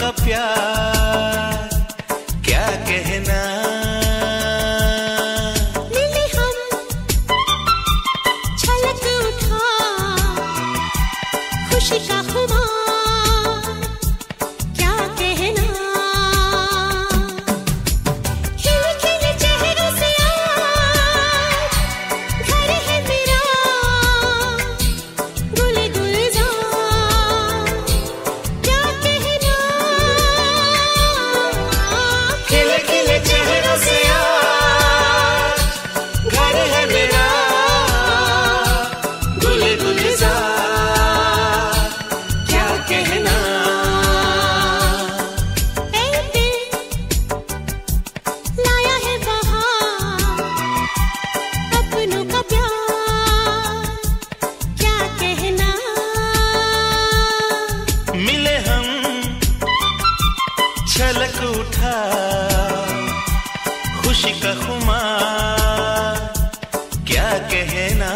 का प्यार खुशी का खुमार क्या कहना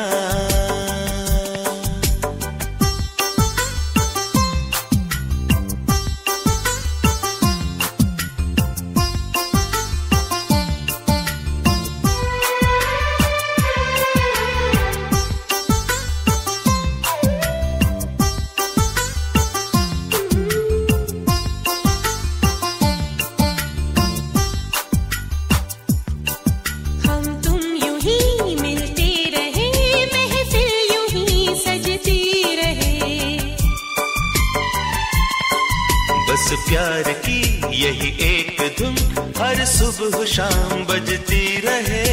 सुबह शाम बजती रहे।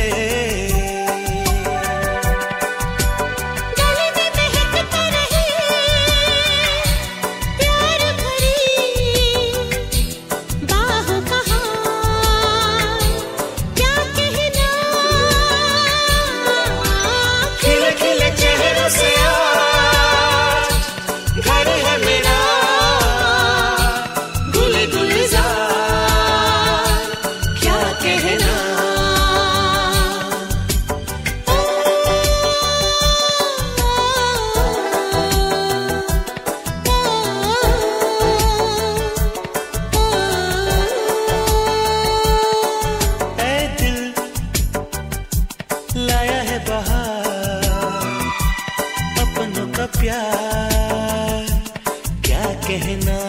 प्यार क्या कहना